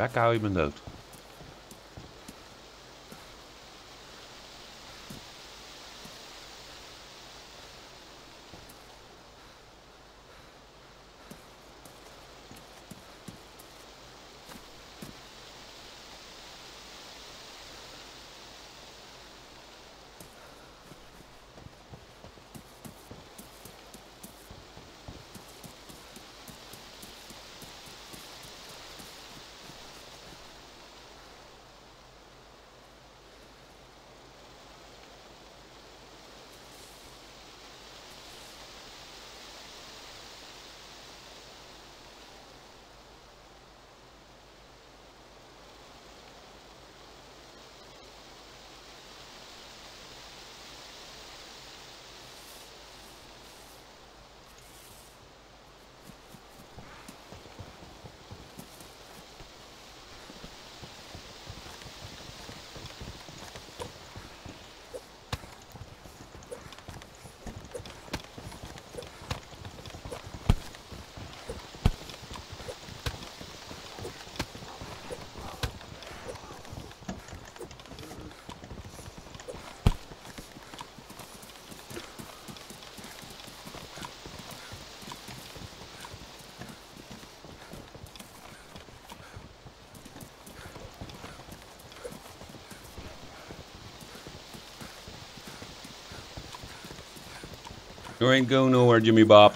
Bek hou je me dood. You ain't going nowhere, Jimmy Bob.